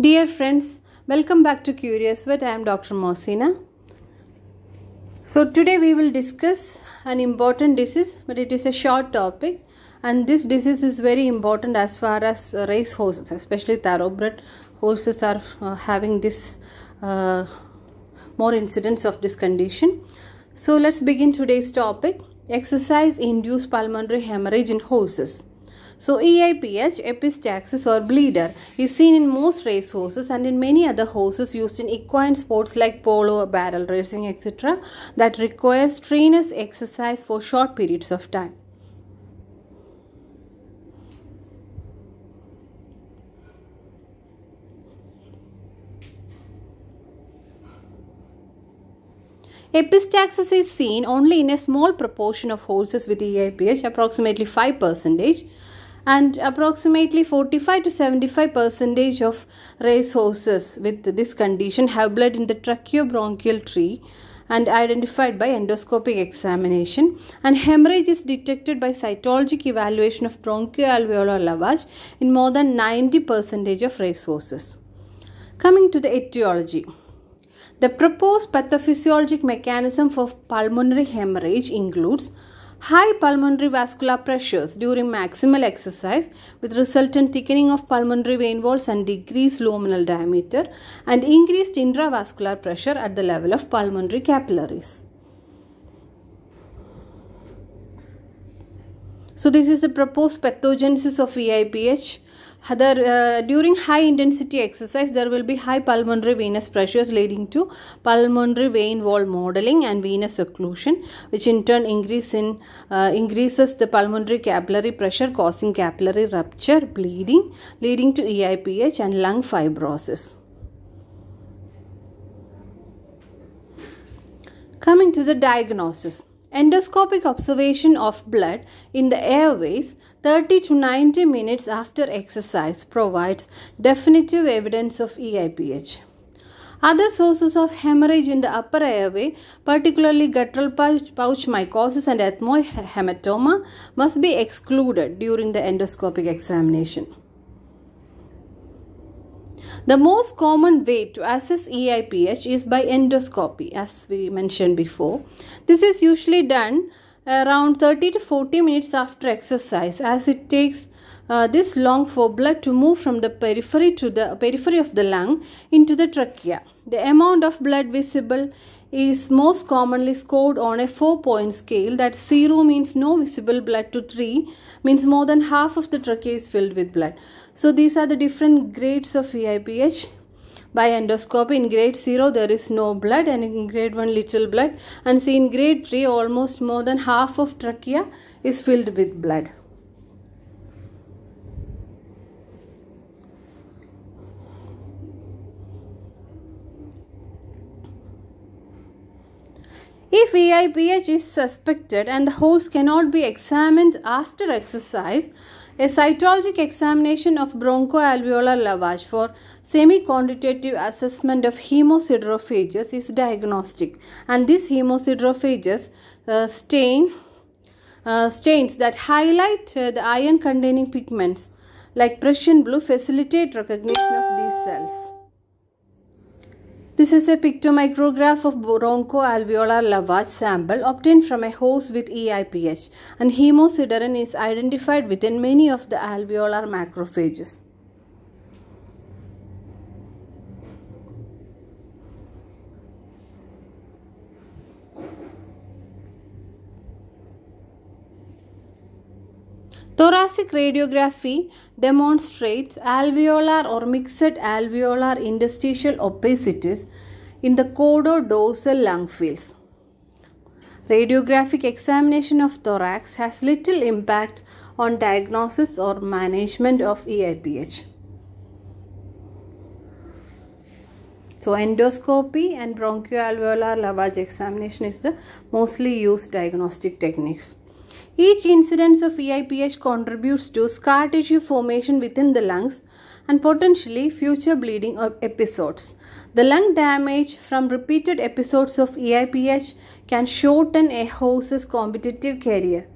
Dear friends, welcome back to Curious Vet. I am Dr. Mosina. So today we will discuss an important disease, but it is a short topic. And this disease is very important as far as race horses, especially thoroughbred horses, are uh, having this uh, more incidence of this condition. So let's begin today's topic: exercise-induced pulmonary hemorrhage in horses. So EIPH, epistaxis or bleeder, is seen in most race horses and in many other horses used in equine sports like polo, barrel racing, etc. that require strenuous exercise for short periods of time. Epistaxis is seen only in a small proportion of horses with EIPH, approximately 5 percentage, and approximately 45 to 75 percentage of race horses with this condition have blood in the tracheobronchial tree and identified by endoscopic examination and hemorrhage is detected by cytologic evaluation of bronchoalveolar lavage in more than 90 percentage of race horses. Coming to the etiology. The proposed pathophysiologic mechanism for pulmonary hemorrhage includes high pulmonary vascular pressures during maximal exercise with resultant thickening of pulmonary vein walls and decreased luminal diameter and increased intravascular pressure at the level of pulmonary capillaries. So this is the proposed pathogenesis of EIPH. Uh, during high intensity exercise, there will be high pulmonary venous pressures leading to pulmonary vein wall modeling and venous occlusion, which in turn increase in, uh, increases the pulmonary capillary pressure, causing capillary rupture, bleeding, leading to EIPH and lung fibrosis. Coming to the diagnosis. Endoscopic observation of blood in the airways 30 to 90 minutes after exercise provides definitive evidence of EIPH. Other sources of hemorrhage in the upper airway, particularly guttural pouch, pouch mycosis and ethmoid hematoma, must be excluded during the endoscopic examination. The most common way to assess EIPH is by endoscopy, as we mentioned before. This is usually done around 30 to 40 minutes after exercise as it takes uh, this long for blood to move from the periphery to the periphery of the lung into the trachea. The amount of blood visible is most commonly scored on a 4 point scale that 0 means no visible blood to 3 means more than half of the trachea is filled with blood. So these are the different grades of EIPH by endoscopy in grade 0 there is no blood and in grade 1 little blood and see in grade 3 almost more than half of trachea is filled with blood. If EIPH is suspected and the horse cannot be examined after exercise, a cytologic examination of bronchoalveolar lavage for semi-quantitative assessment of hemosiderophages is diagnostic and these hemosiderophages uh, stain uh, stains that highlight uh, the iron containing pigments like Prussian blue facilitate recognition of these cells. This is a pictomicrograph of bronchoalveolar lavage sample obtained from a horse with EIPH and hemosiderin is identified within many of the alveolar macrophages. Thoracic radiography demonstrates alveolar or mixed alveolar interstitial opacities in the caudodorsal lung fields. Radiographic examination of thorax has little impact on diagnosis or management of EIPH. So endoscopy and bronchoalveolar lavage examination is the mostly used diagnostic techniques. Each incidence of EIPH contributes to scar tissue formation within the lungs and potentially future bleeding episodes. The lung damage from repeated episodes of EIPH can shorten a horse's competitive career.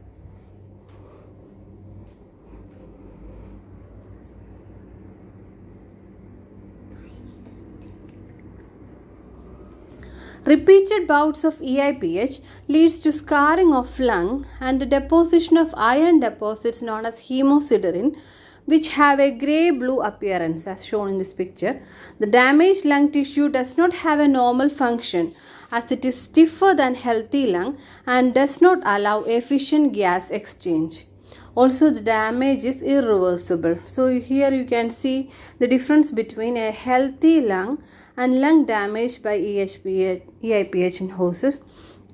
Repeated bouts of EIPH leads to scarring of lung and the deposition of iron deposits known as hemosiderin which have a grey-blue appearance as shown in this picture. The damaged lung tissue does not have a normal function as it is stiffer than healthy lung and does not allow efficient gas exchange. Also the damage is irreversible. So here you can see the difference between a healthy lung and lung damaged by EHPH, EIPH in horses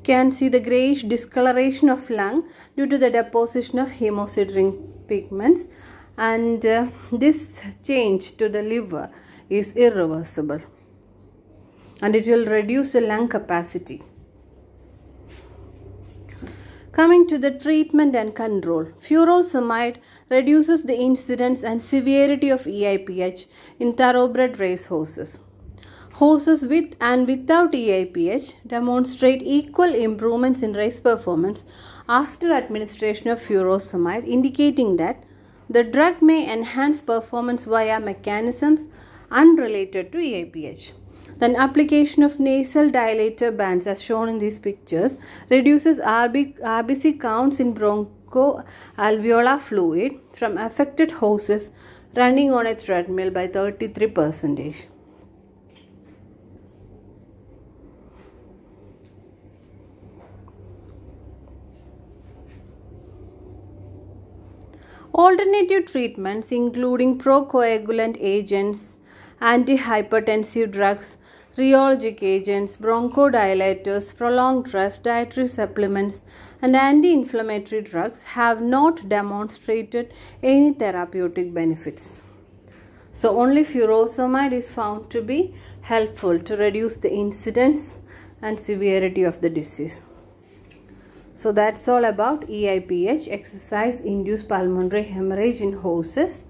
can see the grayish discoloration of lung due to the deposition of hemosiderin pigments and uh, this change to the liver is irreversible and it will reduce the lung capacity. Coming to the treatment and control, furosemide reduces the incidence and severity of EIPH in thoroughbred race horses. Horses with and without EIPH demonstrate equal improvements in race performance after administration of furosemide, indicating that the drug may enhance performance via mechanisms unrelated to EIPH. Then application of nasal dilator bands as shown in these pictures reduces RB, RBC counts in bronchoalveolar fluid from affected horses running on a treadmill by 33 percentage. Alternative treatments including procoagulant agents, antihypertensive drugs, rheologic agents, bronchodilators, prolonged rest, dietary supplements, and anti-inflammatory drugs have not demonstrated any therapeutic benefits. So only furosemide is found to be helpful to reduce the incidence and severity of the disease. So that's all about EIPH, exercise induced pulmonary hemorrhage in horses.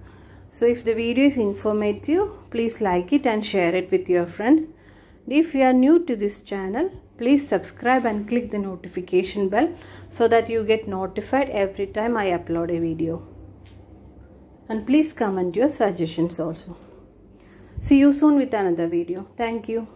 So if the video is informative, please like it and share it with your friends. If you are new to this channel, please subscribe and click the notification bell so that you get notified every time I upload a video. And please comment your suggestions also. See you soon with another video. Thank you.